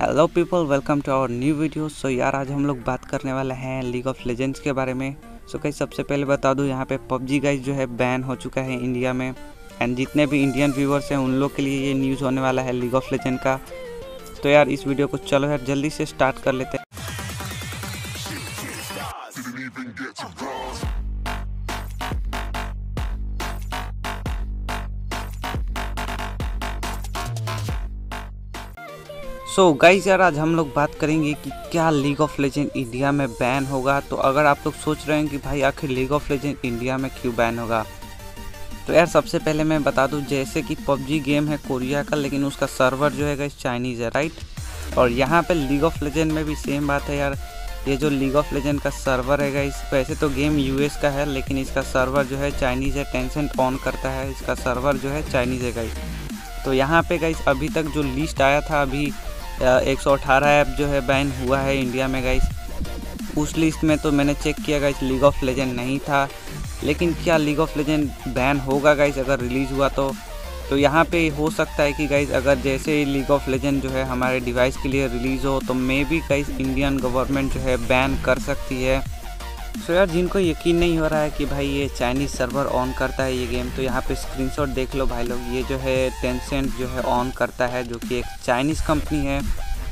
Hello people welcome to our new video so यार आज हम लोग बात करने वाले हैं लीग ऑफ़ लेजेंड्स के बारे में। सो so, कई सबसे पहले बता दूँ यहाँ पे पबजी गाइज़ जो है बैन हो चुका है इंडिया में। एंड जितने भी इंडियन व्यूवर्स हैं उन लोग के लिए ये न्यूज़ होने वाला है लीग ऑफ़ लेजेंड का। तो यार इस वीडियो को चलो यार जल्दी से स्टार्ट कर लेते हैं। सो so, गाइज़ यार आज हम लोग बात करेंगे कि क्या लीग ऑफ़ लेजेंड इंडिया में बैन होगा। तो अगर आप लोग सोच रहे हैं कि भाई आखिर लीग ऑफ़ लेजेंड इंडिया में क्यों बैन होगा? तो यार सबसे पहले मैं बता दूँ जैसे कि पबजी गेम है कोरिया का लेकिन उसका सर्वर जो है गाइस चाइनीज़ है राइट और यहाँ पे लीग ऑफ़ लेजेंड में भी सेम बात है यार। ये जो लीग ऑफ़ लेजेंड का सर्वर है गाइस वैसे तो गेम यूएस का है लेकिन इसका सर्वर जो है चाइनीज़ है। टेंसेंट ऑन करता है इसका सर्वर जो है चाइनीज़ है गाइस तो यहाँ पे गाइस अभी तक जो लिस्ट आया था अभी एक सौ अठारह ऐप जो है बैन हुआ है इंडिया में गाइस उस लिस्ट में तो मैंने चेक किया गाइस लीग ऑफ़ लेजेंड नहीं था। लेकिन क्या लीग ऑफ़ लेजेंड बैन होगा गाइस अगर रिलीज़ हुआ तो? तो यहाँ पे हो सकता है कि गाइज़ अगर जैसे ही लीग ऑफ़ लेजेंड जो है हमारे डिवाइस के लिए रिलीज़ हो तो maybe guys Indian government जो है बैन कर सकती है। सो यार, जिनको यकीन नहीं हो रहा है कि भाई ये चाइनीज़ सर्वर ऑन करता है ये गेम तो यहाँ पे स्क्रीनशॉट देख लो भाई लोग। ये जो है टेंसेंट जो है ऑन करता है, जो कि एक चाइनीज़ कंपनी है।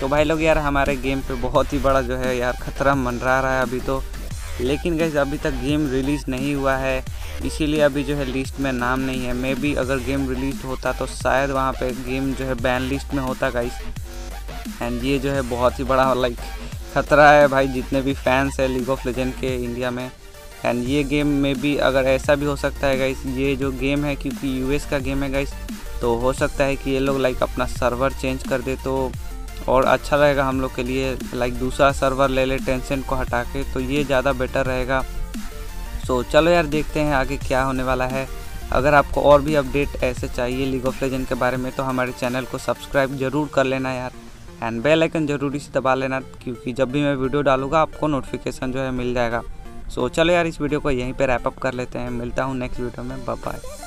तो भाई लोग यार, हमारे गेम पे बहुत ही बड़ा जो है यार ख़तरा मंडरा रहा है अभी तो। लेकिन गैस अभी तक गेम रिलीज़ नहीं हुआ है। इसीलिए अभी जो है लिस्ट में नाम नहीं है। मे बी अगर गेम रिलीज़ होता तो शायद वहाँ पर गेम जो है बैन लिस्ट में होता गाइस एंड ये जो है बहुत ही बड़ा लाइक खतरा है भाई जितने भी फैंस है लीग ऑफ़ लेजेंड के इंडिया में। एंड ये गेम में भी अगर ऐसा भी हो सकता है गाइस ये जो गेम है क्योंकि यूएस का गेम है गाइस तो हो सकता है कि ये लोग लाइक अपना सर्वर चेंज कर दे तो और अच्छा रहेगा हम लोग के लिए। लाइक दूसरा सर्वर ले ले टेंशन को हटा के तो ये ज़्यादा बेटर रहेगा। सो so, चलो यार देखते हैं आगे क्या होने वाला है। अगर आपको और भी अपडेट ऐसे चाहिए लीग ऑफ़ लेजेंड के बारे में तो हमारे चैनल को सब्सक्राइब ज़रूर कर लेना यार। एंड बेल आइकन ज़रूरी से दबा लेना क्योंकि जब भी मैं वीडियो डालूँगा आपको नोटिफिकेशन जो है मिल जाएगा। सो so, चलो यार इस वीडियो को यहीं पर रैपअप कर लेते हैं। मिलता हूँ नेक्स्ट वीडियो में। बाय